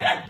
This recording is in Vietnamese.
Hey!